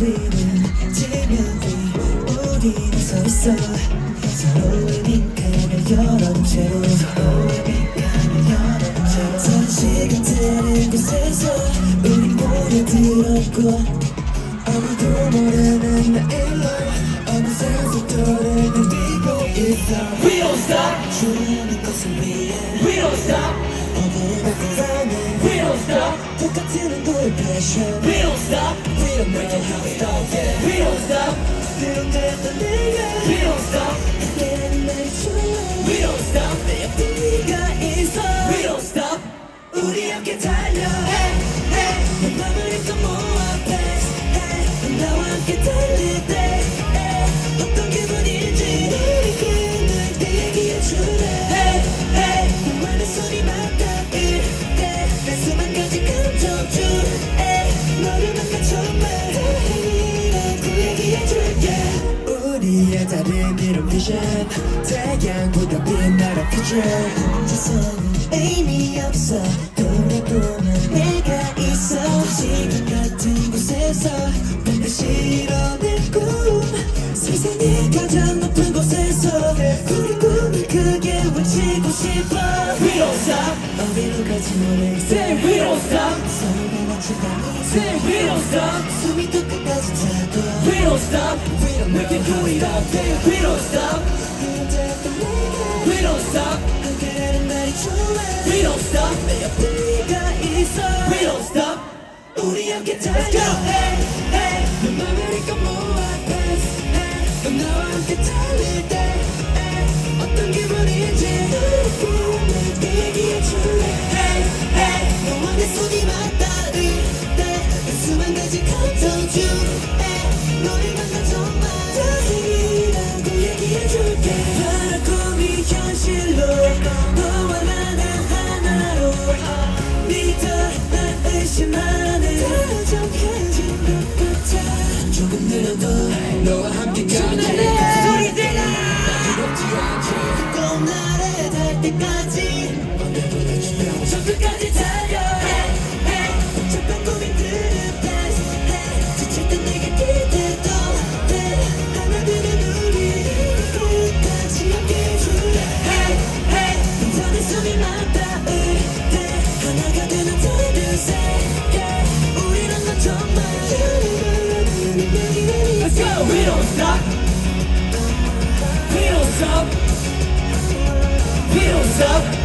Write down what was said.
우리는 지면이 우리는 서 있어 서로의 민감을 열어 채로 서로의 민감을 열어 채로 전시가 다른 곳에서 우리 모두 들었고 아무도 모르는 나일로 어느새서 떠오르는 비고 있어 We don't stop 주는 것을 위해 We don't stop 어머나 세상에 We don't stop 똑같은 행동의 패션 We don't stop don't know how start yeah we don't stop, we don't stop, we don't stop, 내 앞뒤가 있어 we don't stop. 우리 함께 달려 hey, hey. 내 맘을 잊고 모아 pace hey. 나와 함께 달릴 때. 어떤 기분인지 너에게 날 얘기해 줄래 hey, hey. 너만의 소리 맡아 일 때내 수만 가지 우리의 다른 이런 vision. 태양보다 빛나는 future. 세상은 의미 없어. 돌아보면 내가 있어. 지금 같은 곳에서 반드시 이뤄낼 꿈. 세상의 가장 높은 곳에서 우리 꿈을 크게 외치고 싶어. We don't stop, 어디로 갈지 모르겠어. Say we don't stop, 서로를 맞추다니 say we don't stop, 숨이 we don't stop. We can do it all day. We don't stop, we don't stop, we don't stop, 내 we don't stop. 우리 함께 달려 hey, hey. 내 맘을 잊고 모아 dance hey. 너와 함께 달릴 때 hey. 어떤 기분인지 너를 보면 얘기해 줄래 hey, hey. 너와 내 손이 맞닿을 때내 수만 가지 감정 중 현실로 너와 나는 하나로 믿어 날 의심하는 다정해진 것 같아. 조금 느려도 Pedals up, pedals up, pedals up.